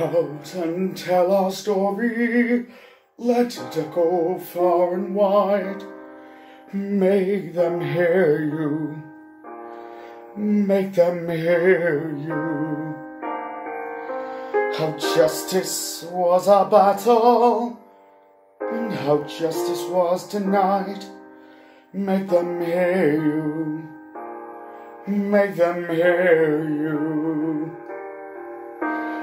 out and tell our story. Let it echo far and wide. Make them hear you. Make them hear you. How justice was our battle, and how justice was denied. Make them hear you. Make them hear you.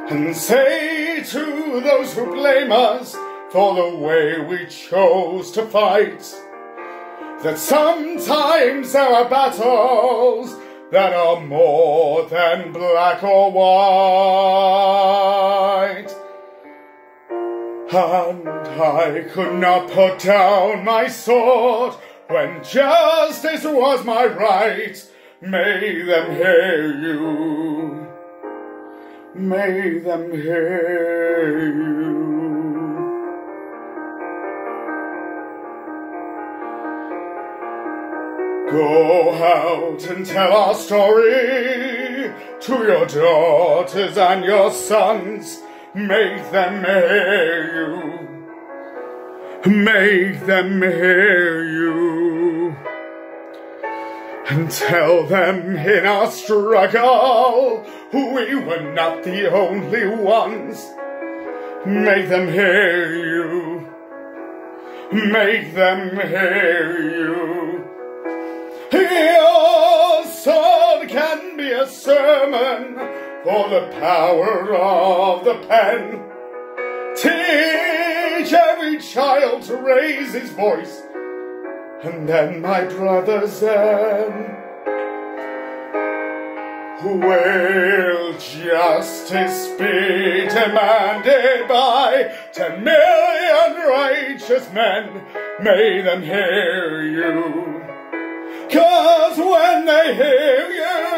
And say to those who blame us for the way we chose to fight that sometimes there are battles that are more than black or white. And I could not put down my sword when justice was my right. May them hear you. May them hear you. Go out and tell our story to your daughters and your sons. Make them hear you. Make them hear you. And tell them in our struggle we were not the only ones. Make them hear you. Make them hear you. Your sword can be a sermon for the power of the pen. Teach every child to raise his voice, and then, my brothers, then Who will justice be demanded by ten million righteous men? May them hear you. Cause when they hear you,